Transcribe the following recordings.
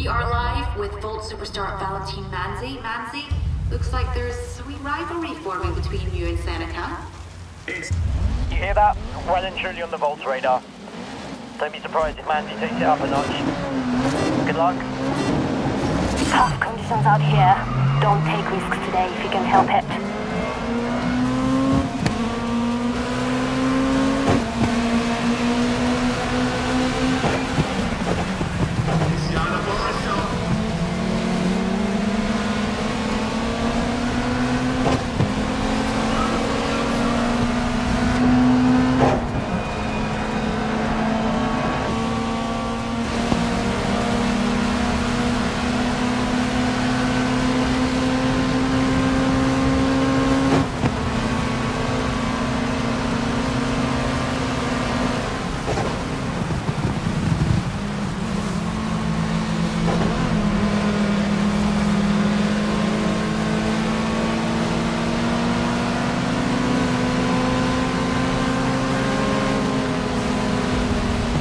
We are live with Volt superstar Valentin Manzi. Manzi, looks like there's a wee rivalry forming between you and Seneca. You hear that? Well and truly on the Volt's radar. Don't be surprised if Manzi takes it up a notch. Good luck. Tough conditions out here. Don't take risks today if you can help it.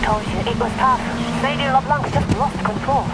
Told you it was tough. Sadie LeBlanc just lost control.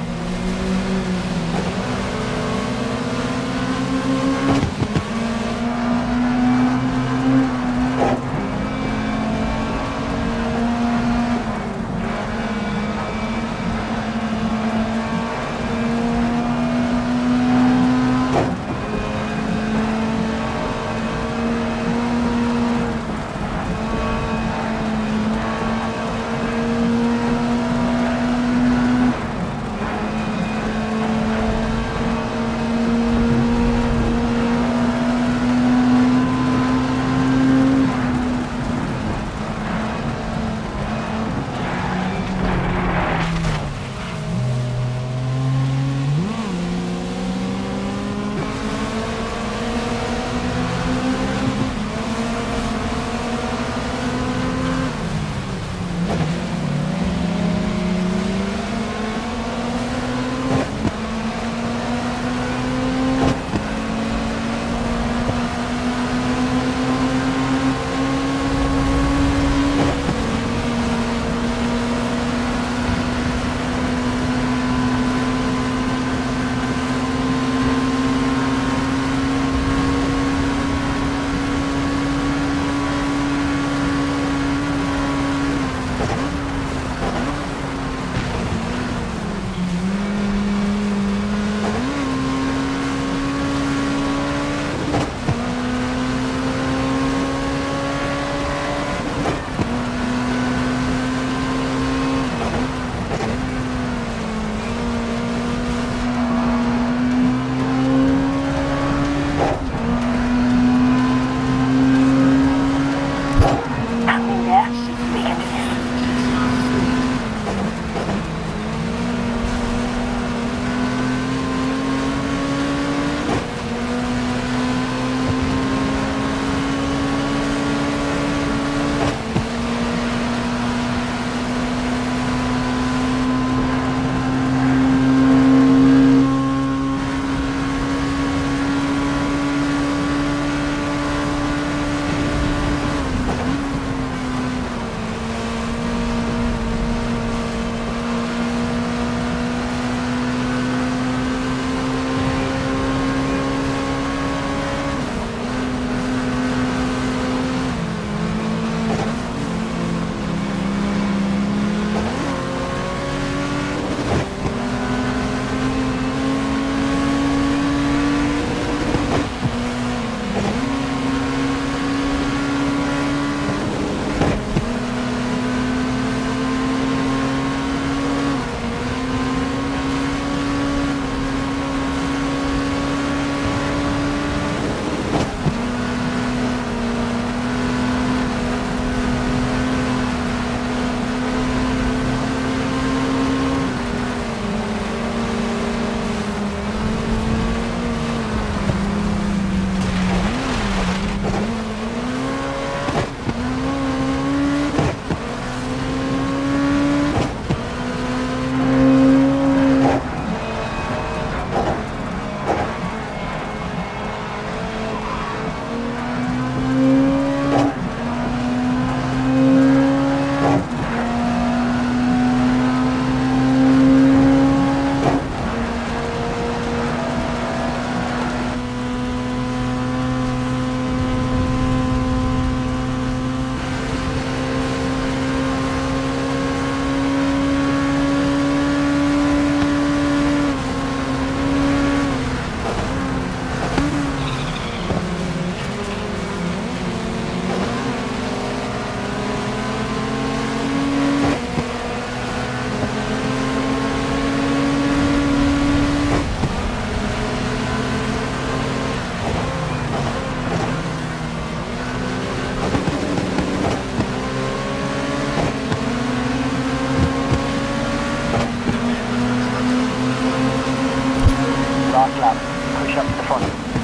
push up to the front.